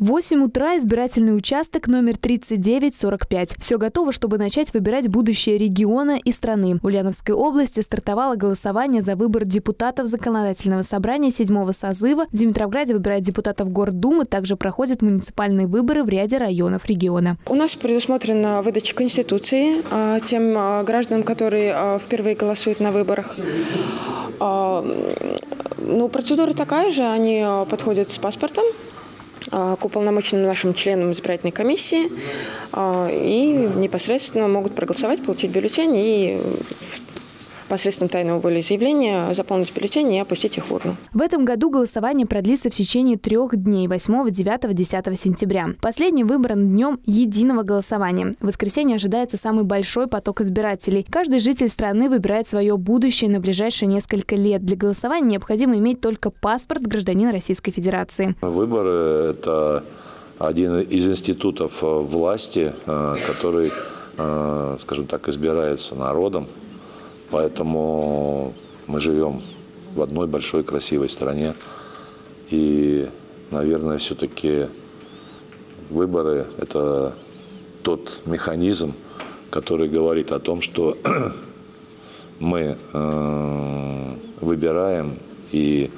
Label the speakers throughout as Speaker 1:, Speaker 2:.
Speaker 1: В 8 утра избирательный участок номер 3945. Все готово, чтобы начать выбирать будущее региона и страны. В Ульяновской области стартовало голосование за выбор депутатов законодательного собрания седьмого созыва. В Димитровграде выбирают депутатов Гордумы. Также проходят муниципальные выборы в ряде районов региона.
Speaker 2: У нас предусмотрена выдача Конституции а, тем а, гражданам, которые а, впервые голосуют на выборах. Ну, процедура такая же. Они подходят с паспортом, к уполномоченным нашим членам избирательной комиссии а, и непосредственно могут проголосовать, получить бюллетень и посредством тайного волеизъявления заполнить бюллетени и опустить их в урну.
Speaker 1: В этом году голосование продлится в течение трех дней – 8, 9, 10 сентября. Последний выбран днем единого голосования. В воскресенье ожидается самый большой поток избирателей. Каждый житель страны выбирает свое будущее на ближайшие несколько лет. Для голосования необходимо иметь только паспорт гражданина Российской Федерации.
Speaker 3: Выборы – это один из институтов власти, э, который, э, скажем так, избирается народом. Поэтому мы живем в одной большой красивой стране. И, наверное, все-таки выборы – это тот механизм, который говорит о том, что мы э, выбираем и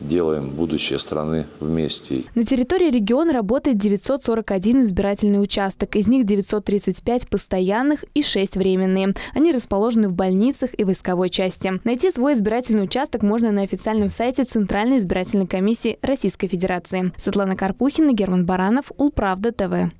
Speaker 3: делаем будущее страны вместе.
Speaker 1: На территории региона работает 941 избирательный участок. Из них 935 постоянных и 6 временные. Они расположены в больницах и войсковой части. Найти свой избирательный участок можно на официальном сайте Центральной избирательной комиссии Российской Федерации. Светлана Карпухина, Герман Баранов, Улправда ТВ.